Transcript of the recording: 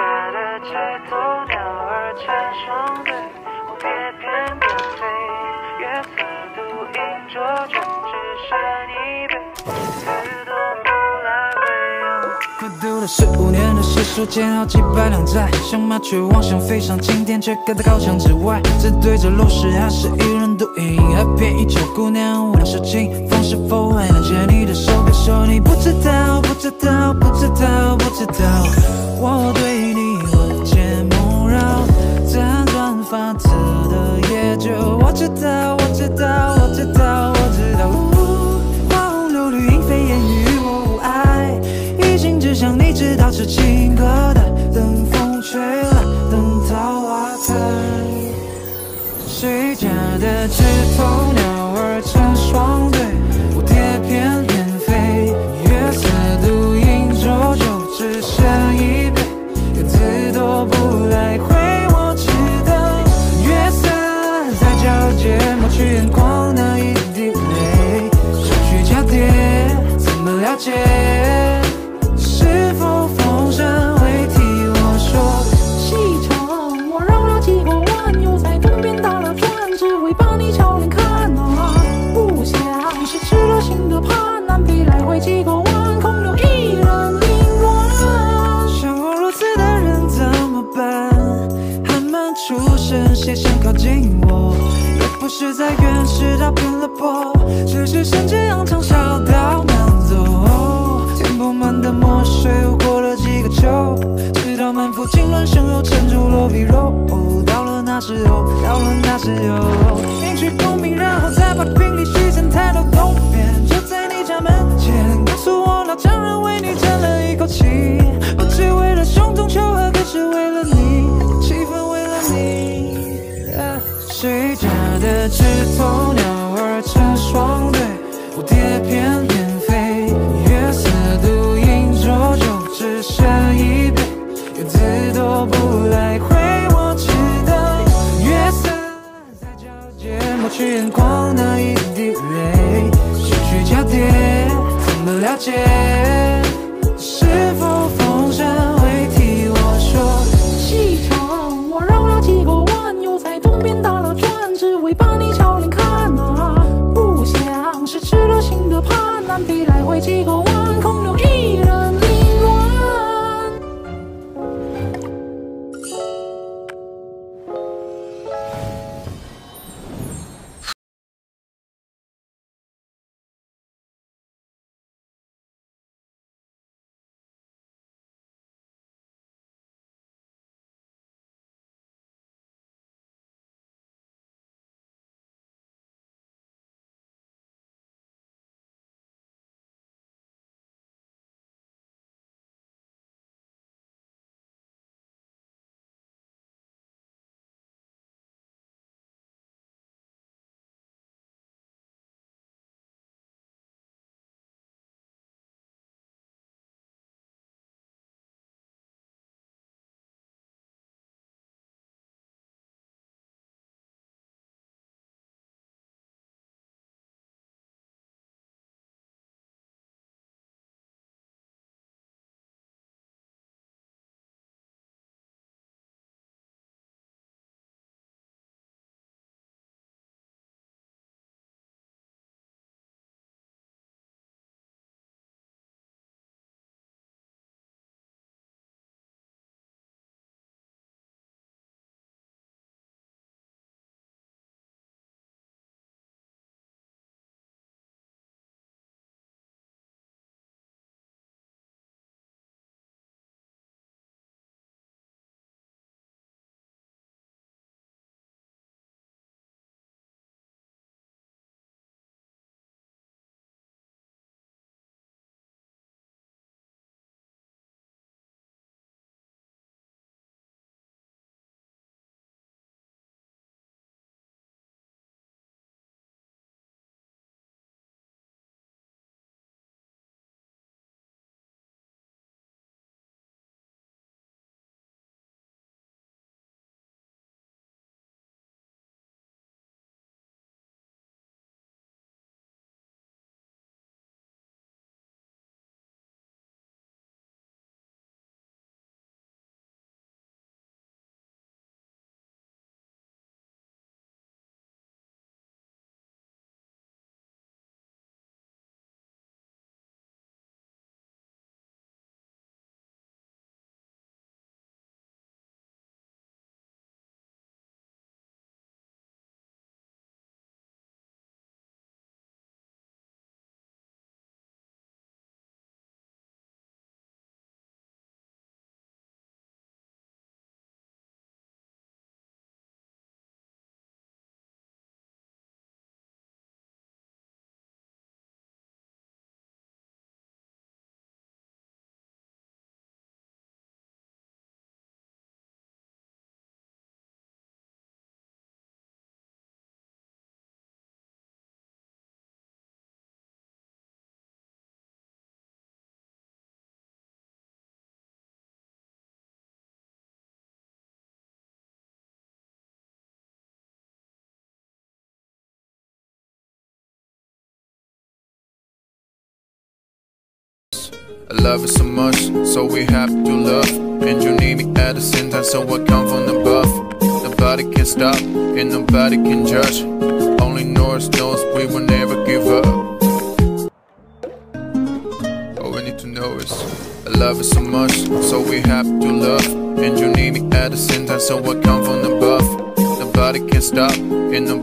夏的街头鸟儿成双对蝴蝶翩翩飞月色独影浊酒只剩一杯院子踱步来回孤独了十五年的诗书欠好几百两债像麻雀妄想飞上青天却隔在高墙之外只对着陋室还是一人独饮喝便宜酒姑娘我两袖清风是否还能牵你的手枝头鸟儿成双对，蝴蝶翩翩飞，月色独饮浊酒，只剩一杯，一字都不来回。我只等月色在交界，抹去眼眶那一滴泪，手去交叠，怎么了解？生，谁想靠近我？也不是在原始打偏了坡，只是想这样长小道难走。填不满的墨水，又过了几个秋，直到满腹经纶，身后撑住落笔肉。到了那时候，到了那时候，迎娶抹去眼眶那一滴泪，手去交叠，怎么了解？I love it so much, so we have to love. And you need me at the same time, so I come from above. Nobody can stop, and nobody can judge. Only North knows we will never give up. All we need to know is I love it so much, so we have to love. And you need me at the same time, so I come from above. Nobody can stop, and nobody